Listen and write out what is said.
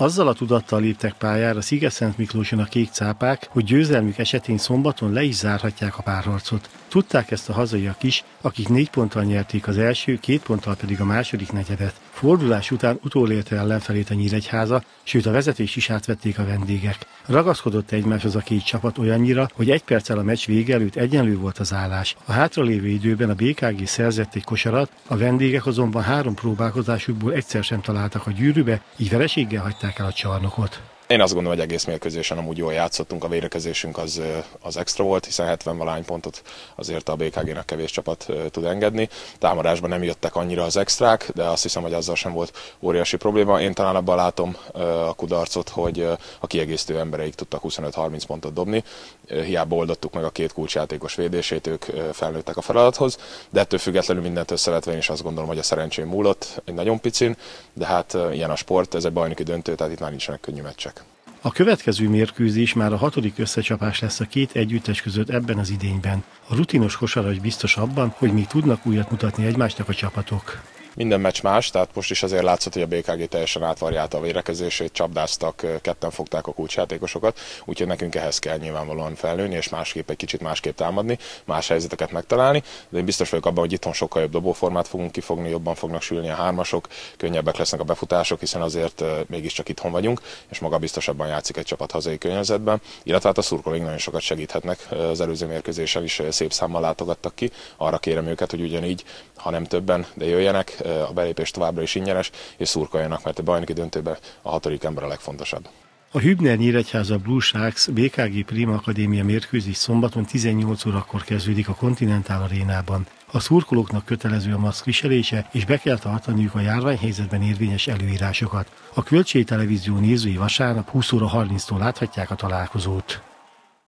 Azzal a tudattal léptek pályára Sziget-Szent Miklóson a kék cápák, hogy győzelmük esetén szombaton le is zárhatják a párharcot. Tudták ezt a hazaiak is, akik négy ponttal nyerték az első, két ponttal pedig a második negyedet. Fordulás után utolérte ellenfelét a Nyíregyháza, sőt a vezetés is átvették a vendégek. Ragaszkodott egymáshoz a két csapat olyannyira, hogy egy perccel a meccs vége előtt egyenlő volt az állás. A hátralévő időben a BKG szerzett egy kosarat, a vendégek azonban három próbálkozásukból egyszer sem találtak a gyűrűbe, így vereséggel hagyták el a csarnokot. Én azt gondolom, hogy egész mérkőzésen amúgy jól játszottunk, a vérekezésünk az, az extra volt, hiszen 70 valány pontot azért a BKG-nek kevés csapat tud engedni. Támadásban nem jöttek annyira az extrák, de azt hiszem, hogy azzal sem volt óriási probléma. Én talán abban látom a kudarcot, hogy a kiegészítő embereik tudtak 25-30 pontot dobni. Hiába oldottuk meg a két kulcsjátékos védését, ők felnőttek a feladathoz, de ettől függetlenül mindent összevetve én is azt gondolom, hogy a szerencsém múlott egy nagyon picin, de hát ilyen a sport, ez egy bajnoki döntő, tehát itt már nincsenek könnyű meccsek. A következő mérkőzés már a hatodik összecsapás lesz a két együttes között ebben az idényben. A rutinos kosaras biztos abban, hogy még tudnak újat mutatni egymásnak a csapatok minden meccs más, tehát most is azért látszott, hogy a BKG teljesen átvarjálta a vérekezését, csapdáztak, ketten fogták a kulcsjátékosokat, úgyhogy nekünk ehhez kell nyilvánvalóan felnőni, és másképp egy kicsit másképp támadni, más helyzeteket megtalálni, de én biztos vagyok abban, hogy itthon sokkal jobb dobóformát fogunk kifogni, jobban fognak sülni a hármasok, könnyebbek lesznek a befutások, hiszen azért mégiscsak itthon vagyunk, és maga biztosabban játszik egy csapat hazai környezetben, illetve hát a szurkolóink nagyon sokat segíthetnek. Az előző mérkőzésen is szép számmal látogattak ki. Arra kérem őket, hogy ugyanígy, ha nem többen, de jöjjenek, a belépés továbbra is ingyenes, és szurkoljanak, mert a bajnoki döntőben a hatodik ember a legfontosabb. A Hübner Nyíregyháza Blue Sharks BKG Prima Akadémia mérkőzés szombaton 18 órakor kezdődik a Continental arénában. A szurkolóknak kötelező a maszk viselése, és be kell tartaniuk a járványhelyzetben érvényes előírásokat. A Költségi Televízió nézői vasárnap 20 óra 30-tól láthatják a találkozót.